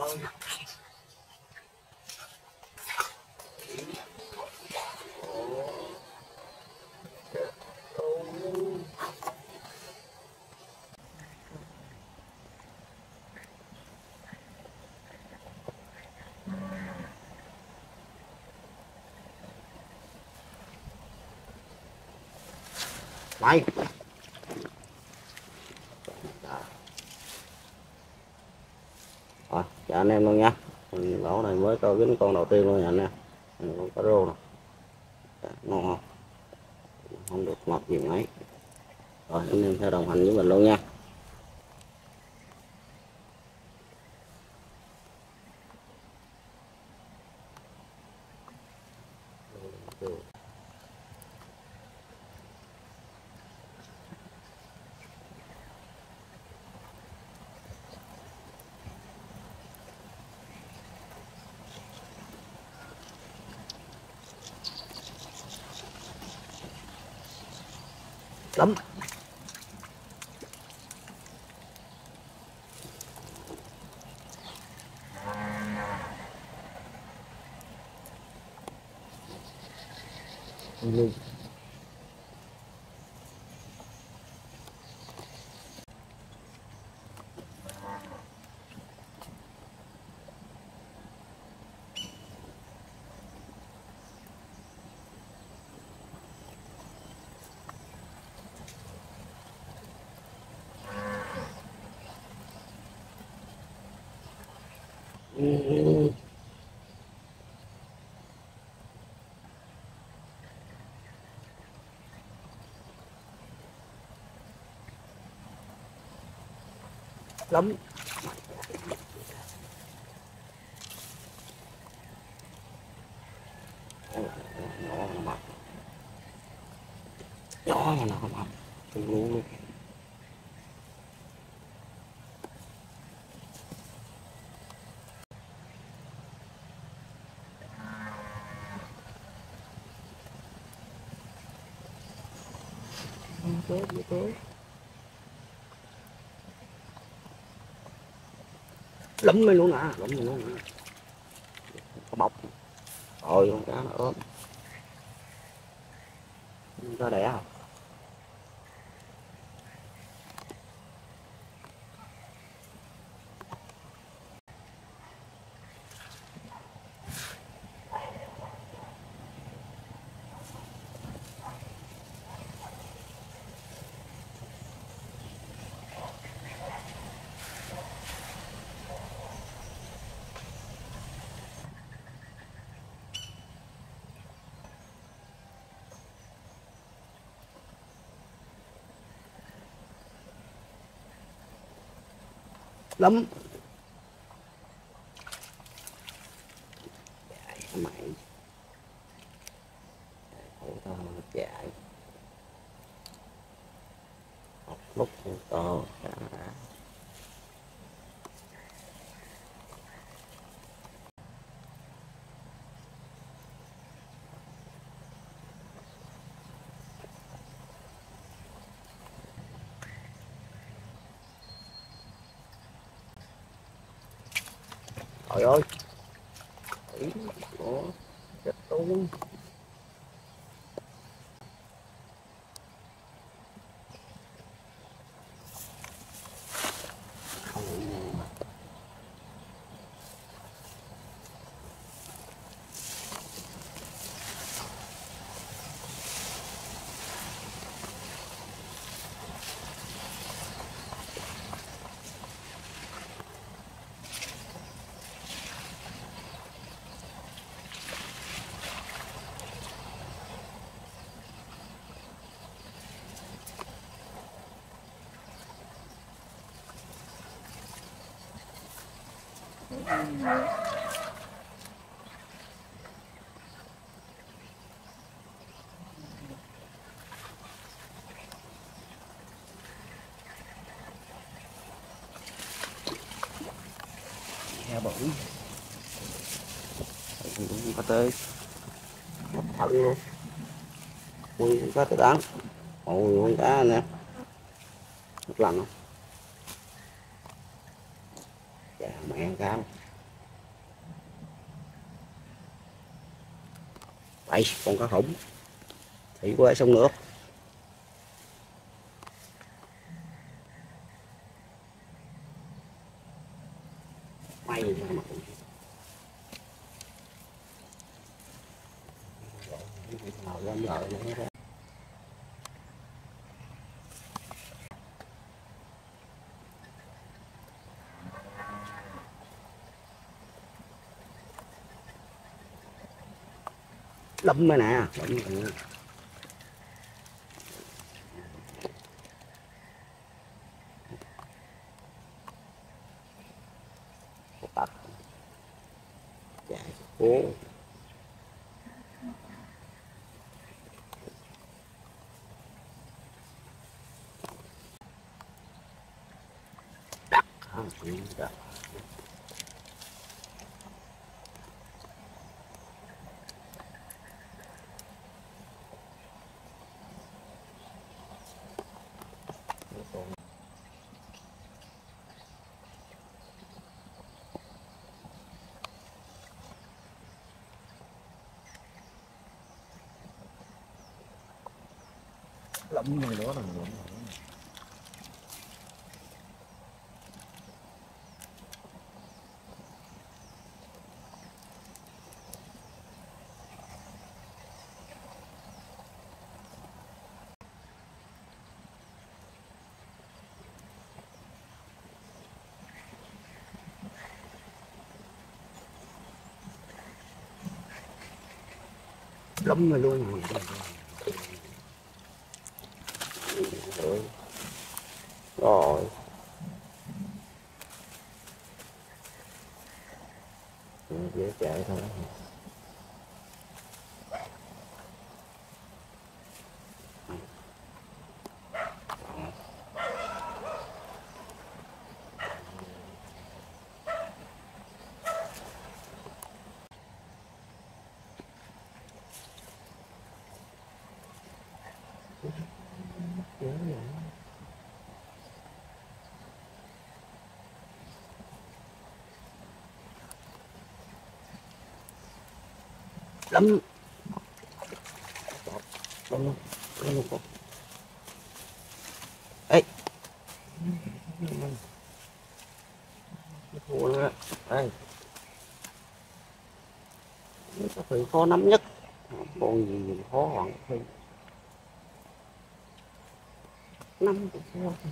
ơi mày. Rồi anh em luôn nha. Mình lỗ này mới coi dính con đầu tiên luôn nha anh em. Mình con cá rô nè. Ngon không? Không được, ngọt gì mấy rồi, anh em theo đồng hành với mình luôn nha. Lắm Thank you. Lắm. Nhỏ mà nó mập nhỏ mà nó mập luôn luôn. Không tốt vậy tốt lắm mình luôn nè lắm mình luôn nè có bọc. Rồi con cá nó ốm. Nó đẻ không lắm. Chạy hả mày? Khổ tao? Mà chạy. Một lúc to cả. Trời ơi. Ý, Ủa, chết tôi không nghĩ gì mà heo bự cũng có tới. Một luôn ui có tới đáng ôi con cá nè. Một lần không? ngàn gram vậy con cá khủng. Thủy qua sông nước lắm rồi nè. Lắm rồi. tắt chạy cố đặt không đặt lắm người đó là người lắm người luôn. người rồi dễ chạy thôi lắm. Lắm lắm ấy thua nữa đây cái thủy khó nắm nhất. Còn gì nhìn khó hoàng thủy năm cũng khó.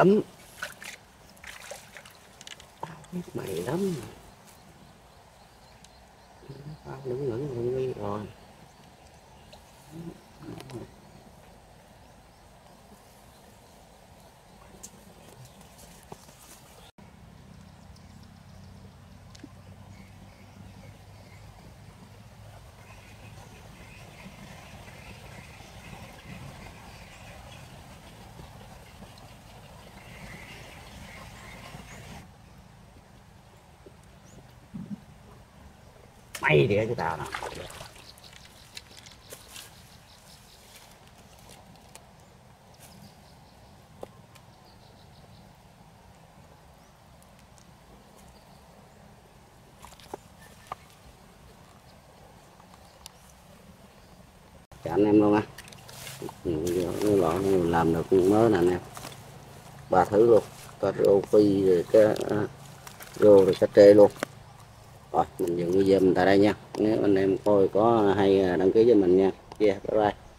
Lắm. Tao biết mày lắm. Tao đứng ngẩn ngẩn đi rồi. Mấy đĩa cho tao nào. Chào anh em luôn á. Lọ làm được mới nè anh em. Ba thứ luôn. Có rô phi rồi cái rô rồi cái trê luôn rồi mình dừng video mình tại đây nha. Nếu anh em coi có hay à, đăng ký cho mình nha. Yeah, bye bye.